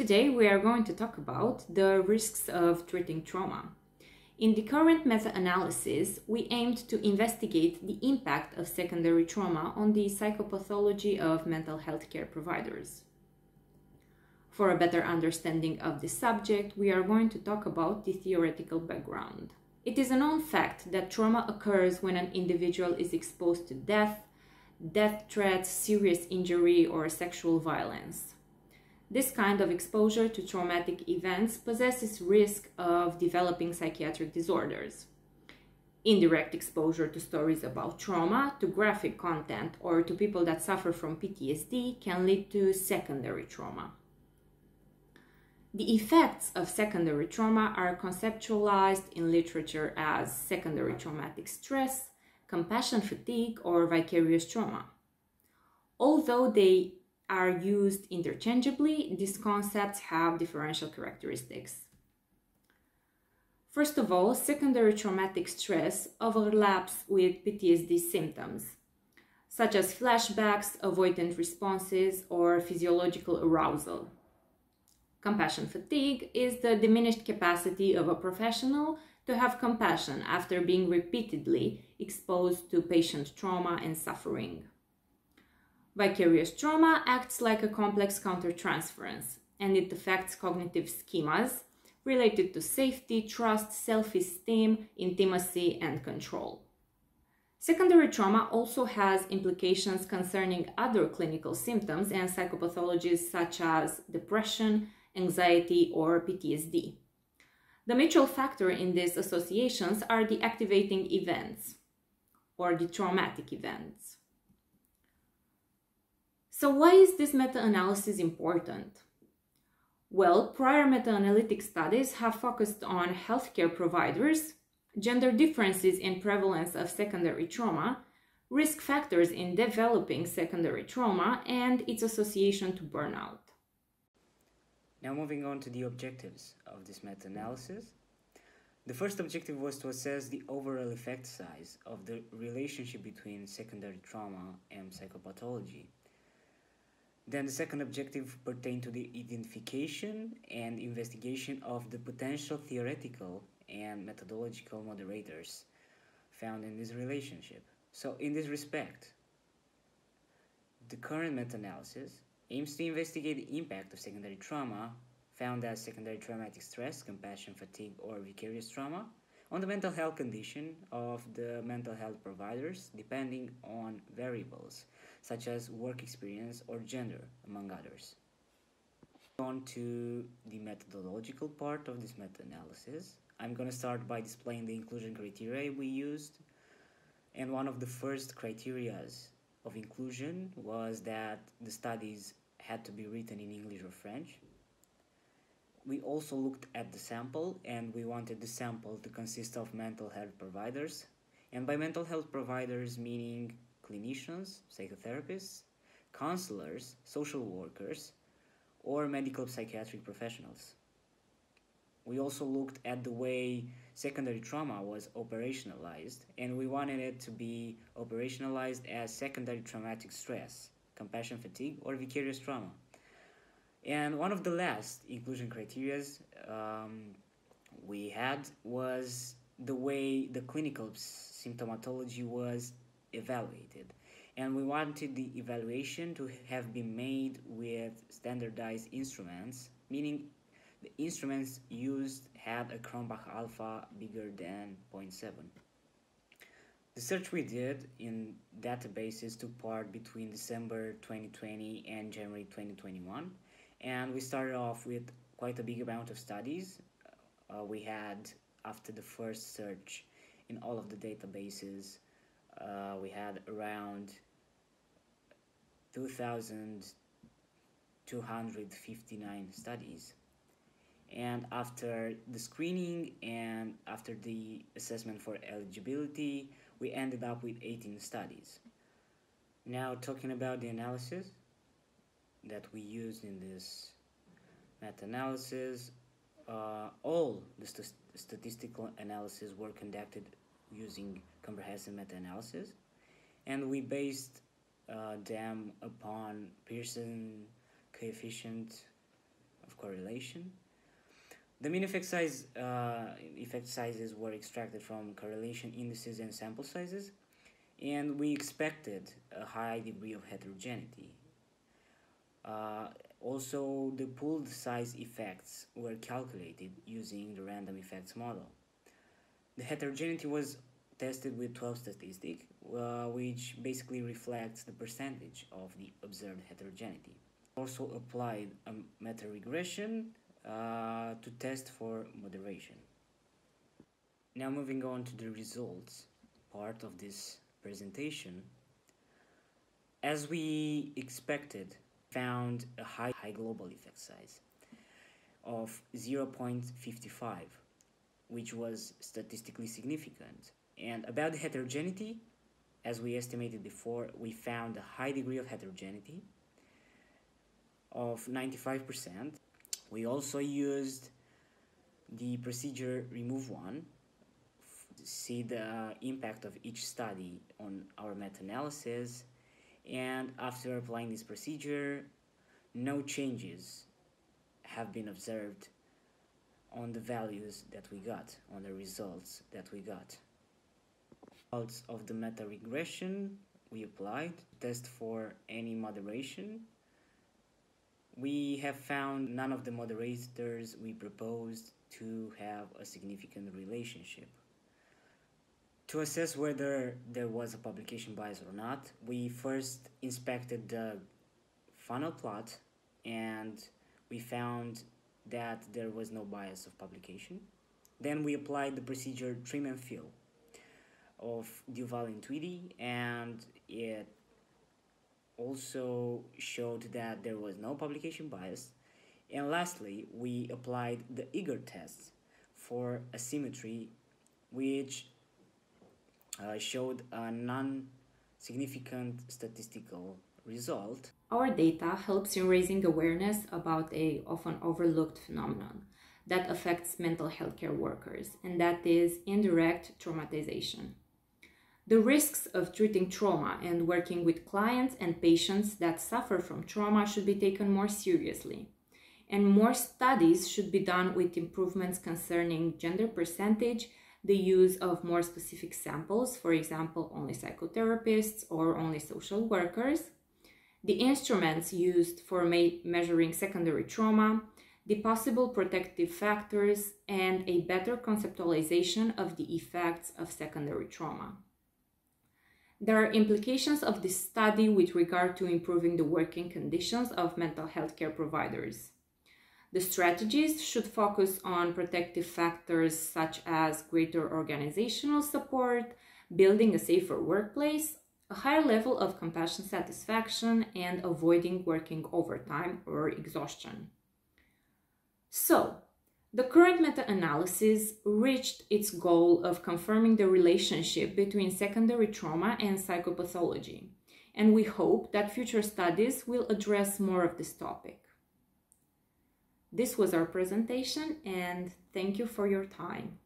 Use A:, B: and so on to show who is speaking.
A: Today we are going to talk about the risks of treating trauma. In the current meta-analysis, we aimed to investigate the impact of secondary trauma on the psychopathology of mental health care providers. For a better understanding of this subject, we are going to talk about the theoretical background. It is a known fact that trauma occurs when an individual is exposed to death, death threats, serious injury, or sexual violence. This kind of exposure to traumatic events possesses risk of developing psychiatric disorders. Indirect exposure to stories about trauma, to graphic content, or to people that suffer from PTSD can lead to secondary trauma. The effects of secondary trauma are conceptualized in literature as secondary traumatic stress, compassion fatigue, or vicarious trauma. Although they are used interchangeably, these concepts have differential characteristics. First of all, secondary traumatic stress overlaps with PTSD symptoms, such as flashbacks, avoidant responses, or physiological arousal. Compassion fatigue is the diminished capacity of a professional to have compassion after being repeatedly exposed to patient trauma and suffering. Vicarious trauma acts like a complex countertransference and it affects cognitive schemas related to safety, trust, self esteem, intimacy, and control. Secondary trauma also has implications concerning other clinical symptoms and psychopathologies such as depression, anxiety, or PTSD. The mutual factor in these associations are the activating events or the traumatic events. So why is this meta-analysis important? Well, prior meta-analytic studies have focused on healthcare providers, gender differences in prevalence of secondary trauma, risk factors in developing secondary trauma, and its association to burnout.
B: Now moving on to the objectives of this meta-analysis. The first objective was to assess the overall effect size of the relationship between secondary trauma and psychopathology then the second objective pertained to the identification and investigation of the potential theoretical and methodological moderators found in this relationship. So in this respect, the current meta-analysis aims to investigate the impact of secondary trauma found as secondary traumatic stress, compassion fatigue, or vicarious trauma on the mental health condition of the mental health providers depending on variables such as work experience or gender, among others. On to the methodological part of this meta-analysis. I'm going to start by displaying the inclusion criteria we used. And one of the first criterias of inclusion was that the studies had to be written in English or French. We also looked at the sample and we wanted the sample to consist of mental health providers. And by mental health providers, meaning clinicians, psychotherapists, counselors, social workers, or medical psychiatric professionals. We also looked at the way secondary trauma was operationalized, and we wanted it to be operationalized as secondary traumatic stress, compassion fatigue, or vicarious trauma. And one of the last inclusion criteria um, we had was the way the clinical symptomatology was evaluated and we wanted the evaluation to have been made with standardized instruments meaning the instruments used had a Cronbach alpha bigger than 0.7. The search we did in databases took part between December 2020 and January 2021 and we started off with quite a big amount of studies. Uh, we had after the first search in all of the databases uh, we had around 2,259 studies. And after the screening and after the assessment for eligibility, we ended up with 18 studies. Now, talking about the analysis that we used in this meta analysis, uh, all the st statistical analysis were conducted using comprehensive meta-analysis and we based uh, them upon Pearson coefficient of correlation. The mean effect size uh, effect sizes were extracted from correlation indices and sample sizes, and we expected a high degree of heterogeneity. Uh, also, the pooled size effects were calculated using the random effects model. The heterogeneity was tested with 12 statistic, uh, which basically reflects the percentage of the observed heterogeneity. Also applied a meta-regression uh, to test for moderation. Now moving on to the results part of this presentation. As we expected, found a high, high global effect size of 0.55, which was statistically significant. And about the heterogeneity, as we estimated before, we found a high degree of heterogeneity of 95%. We also used the procedure remove one see the impact of each study on our meta-analysis and after applying this procedure no changes have been observed on the values that we got on the results that we got. Results of the meta regression we applied test for any moderation. We have found none of the moderators we proposed to have a significant relationship to assess whether there was a publication bias or not, we first inspected the funnel plot and we found that there was no bias of publication. Then we applied the procedure trim and fill of Duval and Tweedie and it also showed that there was no publication bias. And lastly, we applied the Egger test for asymmetry, which Uh, showed a non-significant statistical result.
A: Our data helps in raising awareness about a often overlooked phenomenon that affects mental health care workers, and that is indirect traumatization. The risks of treating trauma and working with clients and patients that suffer from trauma should be taken more seriously. And more studies should be done with improvements concerning gender percentage the use of more specific samples, for example, only psychotherapists or only social workers, the instruments used for measuring secondary trauma, the possible protective factors, and a better conceptualization of the effects of secondary trauma. There are implications of this study with regard to improving the working conditions of mental health care providers. The strategies should focus on protective factors such as greater organizational support, building a safer workplace, a higher level of compassion satisfaction, and avoiding working overtime or exhaustion. So, the current meta analysis reached its goal of confirming the relationship between secondary trauma and psychopathology, and we hope that future studies will address more of this topic. This was our presentation and thank you for your time.